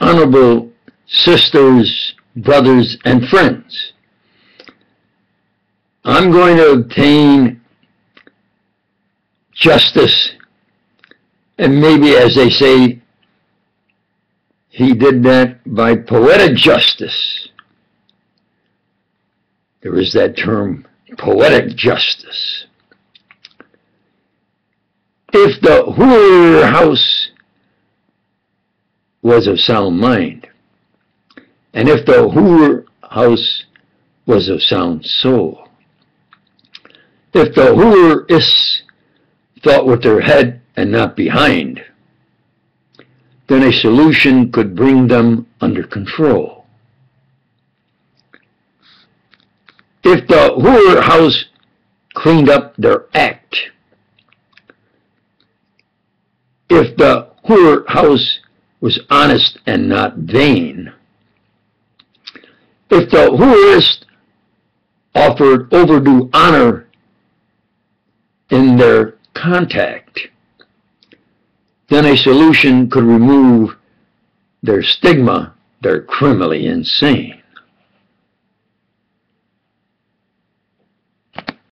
honorable sisters, brothers, and friends, I'm going to obtain justice, and maybe, as they say, he did that by poetic justice. There is that term, poetic justice. If the whore house was of sound mind, and if the whore house was of sound soul, if the is thought with their head and not behind, then a solution could bring them under control. If the whore house cleaned up their act, if the whore house was honest and not vain, if the whorist offered overdue honor in their contact, then a solution could remove their stigma, they're criminally insane.